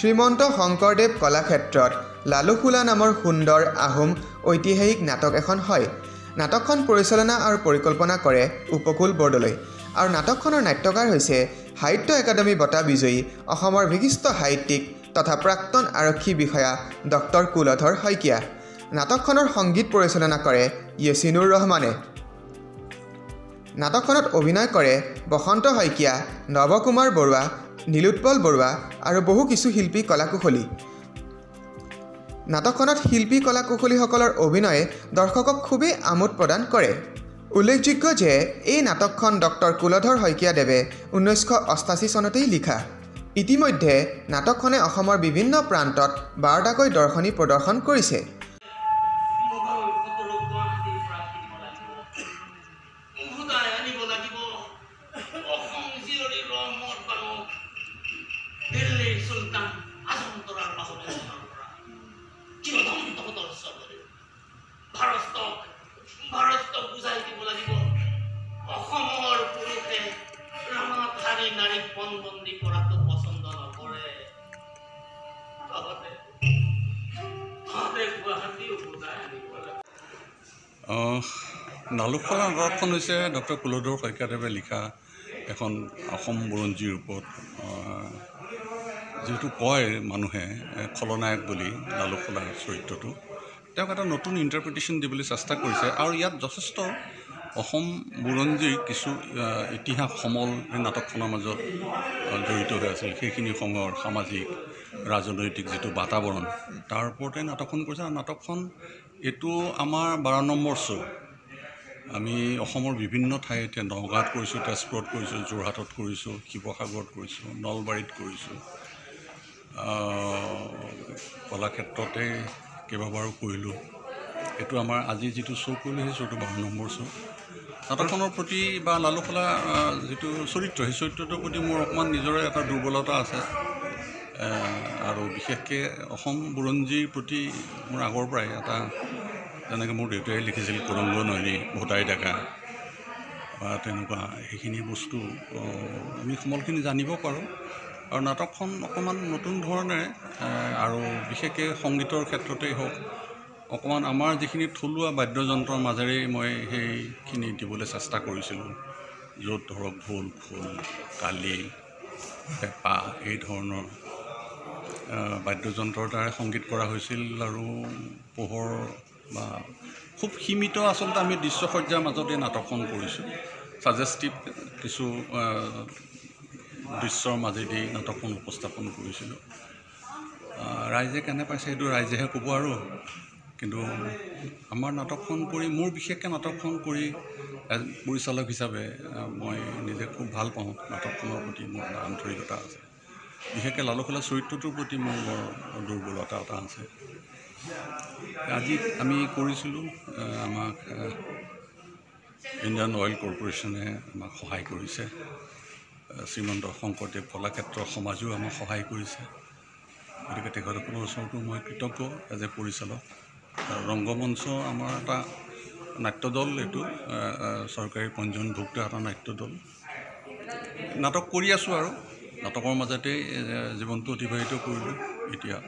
শ্ৰীমন্ত শংকৰদেৱ কলাক্ষেত্ৰত লালুখোলা নামৰ সুন্দৰ আহোম ঐতিহাসিক নাটক এখন হয়। নাটকখন পৰিচালনা আৰু পৰিকল্পনা কৰে উপকূল বৰদলৈ আৰু নাটকখনৰ নাট্যকাৰ হৈছে সাহিত্য একাডেমী বঁটা বিজয়ী অসমৰ বিশিষ্ট সাহিত্যিক তথা প্ৰাক্তন আৰক্ষী বিষয়া ডক্টৰ কুলধৰ শইকীয়া। নাটকখনৰ সংগীত পৰিচালনা কৰে য়েছিনুৰ ৰহমানে। নাটকখনত অভিনয় কৰে বসন্ত শইকীয়া নৱকুমাৰ বৰুৱা নীলোৎপল বৰুৱা আৰু বহু কিছু শিল্পী কলাকুশলী। নাটকখনত শিল্পী কলা কুশলীসকলৰ অভিনয়ে দৰ্শকক খুবেই আমোদ প্ৰদান কৰে। উল্লেখযোগ্য যে এই নাটকখন ডক্টৰ কুলধৰ শইকীয়াদেৱে ঊনৈছশ অষ্টাশী চনতেই লিখা। ইতিমধ্যে নাটকখনে অসমৰ বিভিন্ন প্ৰান্তত বাৰটাকৈ দৰ্শনী প্ৰদৰ্শন কৰিছে। নালুখোলা নাটকখন হৈছে ডক্টৰ কুলধৰ শইকীয়াদেৱে লিখা এখন অসম বুৰঞ্জীৰ ওপৰত। যিটো কয় মানুহে খলনায়ক বুলি লালুখোলাৰ চৰিত্ৰটো। তেওঁক এটা নতুন ইণ্টাৰপ্ৰিটেশ্যন দিবলৈ চেষ্টা কৰিছে আৰু ইয়াত যথেষ্ট অসম বুৰঞ্জীৰ কিছু ইতিহাস সমল এই নাটকখনৰ মাজত জড়িত হৈ আছিল। সেইখিনি সময়ৰ সামাজিক ৰাজনৈতিক যিটো বাতাৱৰণ তাৰ ওপৰতে নাটকখন কৰিছে। আৰু নাটকখন এইটো আমাৰ বাৰ নম্বৰ শ্ব' আমি অসমৰ বিভিন্ন ঠাইতে নগাঁৱত কৰিছোঁ তেজপুৰত কৰিছোঁ যোৰহাটত কৰিছোঁ শিৱসাগৰত কৰিছোঁ নলবাৰীত কৰিছোঁ। কলাক্ষেত্ৰতে কেইবাবাৰো কৰিলোঁ। এইটো আমাৰ আজি যিটো শ্ব' কৰিলোঁ সেই শ্ব'টো বাৰ নম্বৰ শ্ব' নাটকখনৰ প্ৰতি বা লালুখোলা আহ, যিটো চৰিত্ৰ সেই চৰিত্ৰটোৰ প্ৰতি মোৰ অকণমান নিজৰে এটা দুৰ্বলতা আছে। আৰু বিশেষকৈ অসম বুৰঞ্জীৰ প্ৰতি মোৰ আগৰ পৰাই এটা যেনেকৈ মোৰ দেউতাই লিখিছিল কৰংগ নৈনী ভোটাই ডেকা। বা তেনেকুৱা সেইখিনি বস্তু আমি সমলখিনি জানিব পাৰোঁ। আৰু নাটকখন অকণমান নতুন ধৰণেৰে আৰু বিশেষকৈ সংগীতৰ ক্ষেত্ৰতেই হওক অকণমান আমাৰ যিখিনি থলুৱা বাদ্যযন্ত্ৰৰ মাজেৰেই মই সেইখিনি দিবলৈ চেষ্টা কৰিছিলোঁ। য'ত ধৰক ঢোল খোল কালি পেঁপা এই ধৰণৰ বাদ্যযন্ত্ৰৰ দ্বাৰাই সংগীত কৰা হৈছিল আৰু পোহৰ বা খুব সীমিত আচলতে আমি দৃশ্যসজ্জাৰ মাজতে নাটকখন কৰিছোঁ। ছাজেষ্টিভ কিছু দৃশ্যৰ মাজেদি নাটকখন উপস্থাপন কৰিছিলোঁ। ৰাইজে কেনে পাইছে সেইটো ৰাইজেহে ক'ব আৰু। কিন্তু আমাৰ নাটকখন কৰি মোৰ বিশেষকৈ নাটকখন কৰি পৰিচালক হিচাপে মই নিজে খুব ভাল পাওঁ। নাটকখনৰ প্ৰতি মোৰ এটা আন্তৰিকতা আছে। বিশেষকৈ লালুখোলা চৰিত্ৰটোৰ প্ৰতি মোৰ বৰ দুৰ্বলতা এটা আছে। আজি আমি কৰিছিলোঁ আমাক ইণ্ডিয়ান অইল কৰ্পৰেশ্যনে আমাক সহায় কৰিছে। শ্ৰীমন্ত শংকৰদেৱ কলাক্ষেত্ৰ সমাজেও আমাক সহায় কৰিছে। গতিকে তেখেতসকলৰ ওচৰতো মই কৃতজ্ঞ এজ এ পৰিচালক। ৰংগমঞ্চ আমাৰ এটা নাট্যদল এইটো চৰকাৰী পঞ্জীয়নভুক্ত এটা নাট্যদল। নাটক কৰি আছোঁ আৰু। নাটকৰ মাজতেই জীৱনটো অতিবাহিত কৰিলোঁ এতিয়া।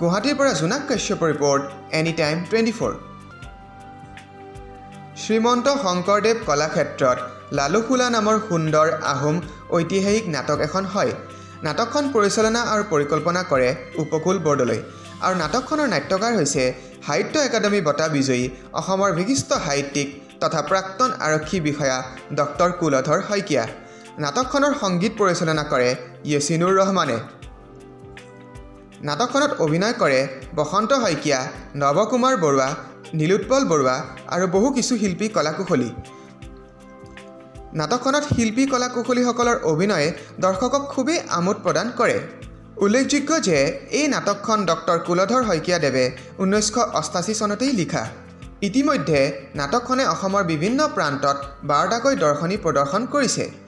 গুৱাহাটীৰ পৰা জোনাক কাশ্যপৰ report any time twenty four Srimanta Sankardev কলাক্ষেত্ৰত লালুখোলা নামৰ সুন্দৰ আহোম ঐতিহাসিক নাটক এখন হয়। নাটকখন পৰিচালনা আৰু পৰিকল্পনা কৰে উপকূল বৰদলৈ আৰু নাটকখনৰ নাট্যকাৰ হৈছে সাহিত্য একাডেমী বঁটা বিজয়ী অসমৰ বিশিষ্ট সাহিত্যিক তথা প্ৰাক্তন আৰক্ষী বিষয়া ডক্টৰ কুলধৰ শইকীয়া। নাটকখনৰ সংগীত পৰিচালনা কৰে য়েছিনুৰ ৰহমানে। নাটকখনত অভিনয় কৰে বসন্ত শইকীয়া নৱকুমাৰ বৰুৱা নীলোৎপল বৰুৱা আৰু বহু কিছু শিল্পী কলাকুশলী। নাটকখনত শিল্পী কলা কুশলীসকলৰ অভিনয়ে দৰ্শকক খুবেই আমোদ প্ৰদান কৰে। উল্লেখযোগ্য যে এই নাটকখন ডক্টৰ কুলধৰ শইকীয়াদেৱে ঊনৈছশ অষ্টাশী চনতেই লিখা। ইতিমধ্যে নাটকখনে অসমৰ বিভিন্ন প্ৰান্তত বাৰটাকৈ দৰ্শনী প্ৰদৰ্শন কৰিছে।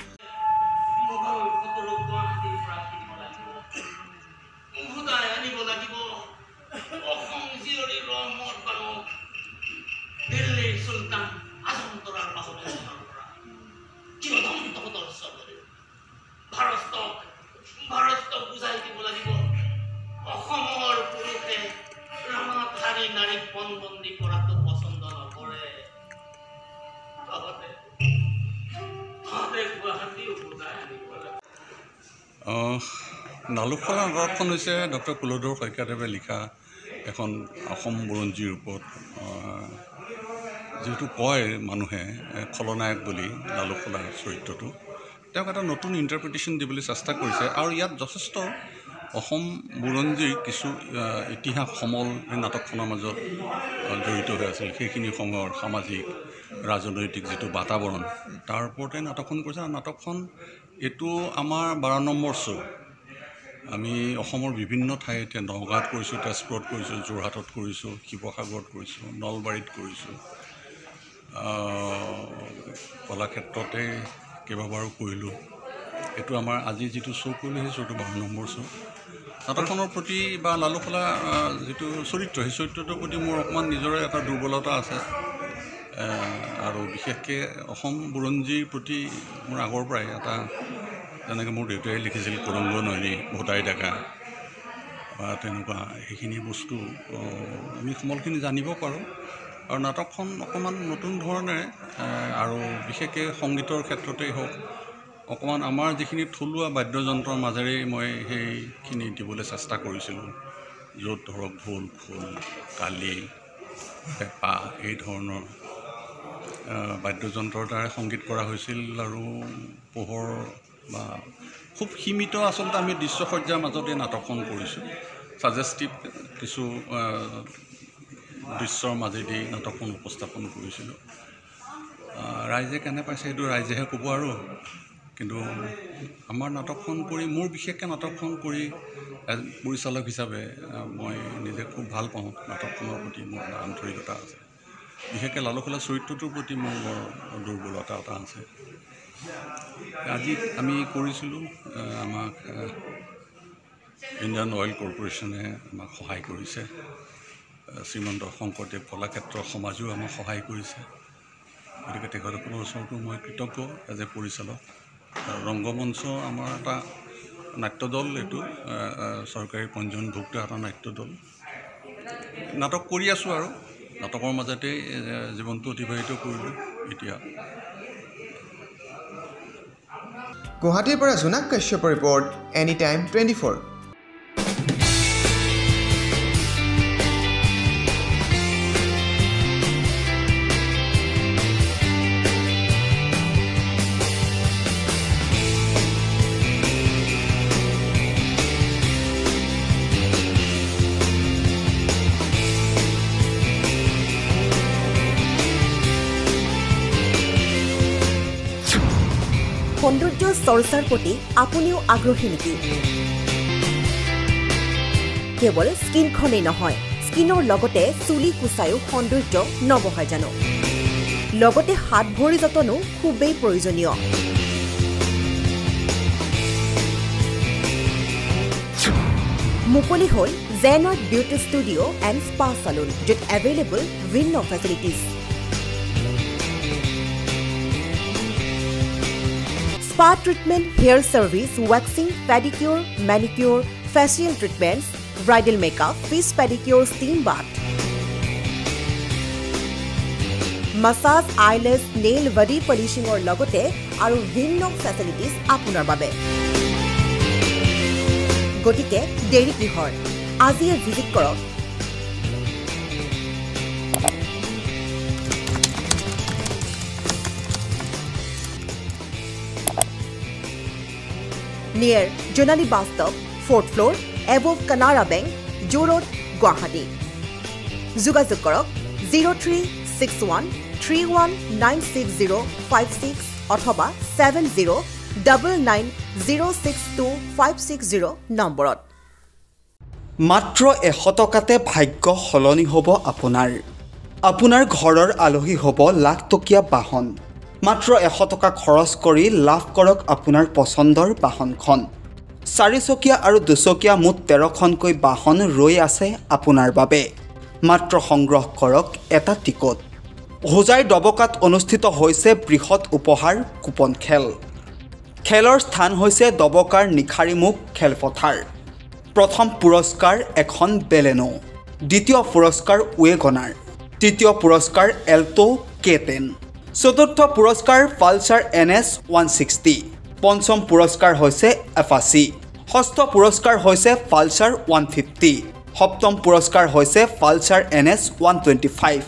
নালুকফলা নাটকখন হৈছে ডক্টৰ কুলধৰ শইকীয়াদেৱে লিখা এখন অসম বুৰঞ্জীৰ ওপৰত। যিটো কয় মানুহে খলনায়ক বুলি লালুকফলাৰ চৰিত্ৰটো। তেওঁক এটা নতুন ইণ্টাৰপ্ৰিটেশ্যন দিবলৈ চেষ্টা কৰিছে আৰু ইয়াত যথেষ্ট অসম বুৰঞ্জীৰ কিছু ইতিহাস সমল এই নাটকখনৰ মাজত জড়িত হৈ আছিল। সেইখিনি সময়ৰ সামাজিক ৰাজনৈতিক যিটো বাতাৱৰণ তাৰ ওপৰতে নাটকখন কৰিছে। আৰু নাটকখন এইটো আমাৰ বাৰ নম্বৰ শ্ব' আমি অসমৰ বিভিন্ন ঠাইতে নগাঁৱত কৰিছোঁ তেজপুৰত কৰিছোঁ যোৰহাটত কৰিছোঁ শিৱসাগৰত কৰিছোঁ নলবাৰীত কৰিছোঁ। কলাক্ষেত্ৰতে কেইবাবাৰো কৰিলোঁ। এইটো আমাৰ আজি যিটো শ্ব' কৰিলোঁ সেই শ্ব'টো বাৰ নম্বৰ শ্ব' নাটকখনৰ প্ৰতি বা লালুকলা যিটো চৰিত্ৰ সেই চৰিত্ৰটোৰ প্ৰতি মোৰ অকণমান নিজৰে এটা দুৰ্বলতা আছে। আৰু বিশেষকৈ অসম বুৰঞ্জীৰ প্ৰতি মোৰ আগৰ পৰাই এটা যেনেকৈ মোৰ দেউতাই লিখিছিল কৰংগ নৈনী ভোটাই ডেকা বা তেনেকুৱা সেইখিনি বস্তু আমি সমলখিনি জানিব পাৰোঁ। আৰু নাটকখন অকণমান নতুন ধৰণেৰে আৰু বিশেষকৈ সংগীতৰ ক্ষেত্ৰতেই হওক অকণমান আমাৰ যিখিনি থলুৱা বাদ্যযন্ত্ৰৰ মাজেৰেই মই সেইখিনি দিবলৈ চেষ্টা কৰিছিলোঁ। য'ত ধৰক ঢোল খোল কালি পেঁপা এই ধৰণৰ বাদ্যযন্ত্ৰৰ দ্বাৰাই সংগীত কৰা হৈছিল আৰু পোহৰ বা খুব সীমিত আচলতে আমি দৃশ্যসজ্জাৰ মাজতে নাটকখন কৰিছোঁ। ছাজেষ্টিভ কিছু দৃশ্যৰ মাজেদি নাটকখন উপস্থাপন কৰিছিলোঁ। ৰাইজে কেনে পাইছে সেইটো ৰাইজেহে ক'ব আৰু। কিন্তু আমাৰ নাটকখন কৰি মোৰ বিশেষকৈ নাটকখন কৰি পৰিচালক হিচাপে মই নিজে খুব ভাল পাওঁ। নাটকখনৰ প্ৰতি মোৰ আন্তৰিকতা আছে। বিশেষকৈ লালুকলা চৰিত্ৰটোৰ প্ৰতি মোৰ বৰ দুৰ্বলতা এটা আছে। আজি আমি কৰিছিলোঁ আমাক ইণ্ডিয়ান অইল কৰ্পৰেশ্যনে আমাক সহায় কৰিছে। শ্ৰীমন্ত শংকৰদেৱ কলাক্ষেত্ৰ সমাজেও আমাক সহায় কৰিছে। গতিকে তেখেতসকলৰ ওচৰতো মই কৃতজ্ঞ এজ এ পৰিচালক। ৰংগমঞ্চ আমাৰ এটা নাট্যদল এইটো চৰকাৰী পঞ্জীয়নভুক্ত এটা নাট্যদল। নাটক কৰি আছোঁ আৰু। নাটকৰ মাজতেই জীৱনটো অতিবাহিত কৰিলোঁ এতিয়া। গুৱাহাটীৰ পৰা জোনাক কাশ্যপৰ report any time twenty four. চৰ্চাৰ প্ৰতি আপুনিও আগ্ৰহী নেকি? কেৱল স্কিনখনেই নহয় স্কিনৰ লগতে চুলি কোচায়ো সৌন্দৰ্য নবহায় জানো? লগতে হাত ভৰি যতনো খুবেই প্ৰয়োজনীয়। মুকলি হ'ল জেনট beauty studio' and spa salon য'ত এভেইলেবল ভিন্ন facilities spa treatment, hair service, waxing, pedicure, manicure, facial treatments, bridal makeup, fish pedicure, steam bath. Massage eyelash nail body পলিচিঙৰ লগতে আৰু ভিন্ন ফেচিলিটিজ আপোনাৰ বাবে গতিকে দেৰি কিহৰ আজিয়ে ভিজিট কৰক near Jonali stop fourth floor above Canara bank zoo road Guwahati যোগাযোগ কৰক zero' three six one three one nine six zero' five six অথবা seven zero' double nine zero' six two five six zero' নম্বৰত। মাত্ৰ এশ টকাতে ভাগ্য সলনি হ'ব আপোনাৰ। আপোনাৰ ঘৰৰ আলহী হ'ব লাখ টকীয়া বাহন। মাত্ৰ এশ টকা খৰচ কৰি লাভ কৰক আপোনাৰ পচন্দৰ বাহনখন। চাৰিচকীয়া আৰু দুচকীয়া মুঠ তেৰখনকৈ বাহন ৰৈ আছে আপোনাৰ বাবে। মাত্ৰ সংগ্ৰহ কৰক এটা টিকট। হোজাইৰ ডবকাত অনুষ্ঠিত হৈছে বৃহৎ উপহাৰ কুপন খেল। খেলৰ স্থান হৈছে ডবকাৰ নিশাৰীমুখ খেলপথাৰ। প্ৰথম পুৰস্কাৰ এখন বেলেনো। দ্বিতীয় পুৰস্কাৰ ৱেগনাৰ তৃতীয় পুৰস্কাৰ এল্টো কে টেন চতুৰ্থ পুৰস্কাৰ পালচাৰ এন এছ ওৱান ছিক্সটি। পঞ্চম পুৰস্কাৰ হৈছে এফাচি ষষ্ঠ পুৰস্কাৰ হৈছে পালচাৰ ওৱান ফিফটি। সপ্তম পুৰস্কাৰ হৈছে Pulsar N S one twenty five.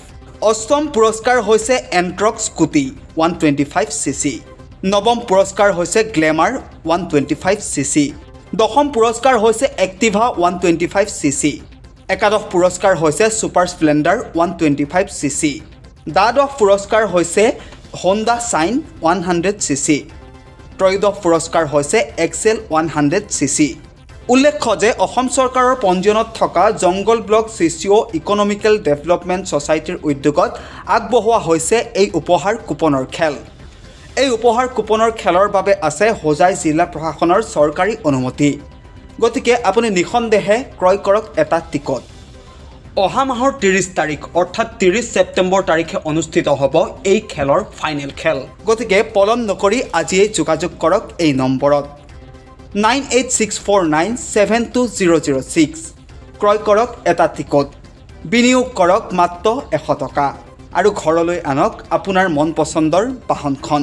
অষ্টম পুৰস্কাৰ হৈছে Ntorq scooty one twenty five C C. নৱম পুৰস্কাৰ হৈছে Glamour one twenty five C C. দশম পুৰস্কাৰ হৈছে Activa one twenty five C C. একাদশ পুৰস্কাৰ হৈছে Super Splendor one twenty five C C. দ্বাদশ পুৰস্কাৰ হৈছে Honda Shine one hundred C C ত্ৰয়োদশ পুৰস্কাৰ হৈছে XL one hundred C C উল্লেখ্য যে অসম চৰকাৰৰ পঞ্জীয়নত থকা জংগল ব্লক চিচিঅ' ইকনমিকেল ডেভেলপমেণ্ট ছ'চাইটিৰ উদ্যোগত আগবঢ়োৱা হৈছে এই উপহাৰ কুপনৰ খেল। এই উপহাৰ কুপনৰ খেলৰ বাবে আছে হোজাই জিলা প্ৰশাসনৰ চৰকাৰী অনুমতি। গতিকে আপুনি নিঃসন্দেহে ক্ৰয় কৰক এটা টিকট। অহা মাহৰ ত্ৰিছ তাৰিখ অৰ্থাৎ ত্ৰিছ ছেপ্টেম্বৰ তাৰিখে অনুষ্ঠিত হ'ব এই খেলৰ ফাইনেল খেল। গতিকে পলম নকৰি আজিয়েই যোগাযোগ কৰক এই নম্বৰত। Nine eight six four nine seven two zero' zero' six. ক্ৰয় কৰক এটা টিকট। বিনিয়োগ কৰক মাত্ৰ এশ টকা। আৰু ঘৰলৈ আনক আপোনাৰ মন পচন্দৰ বাহনখন।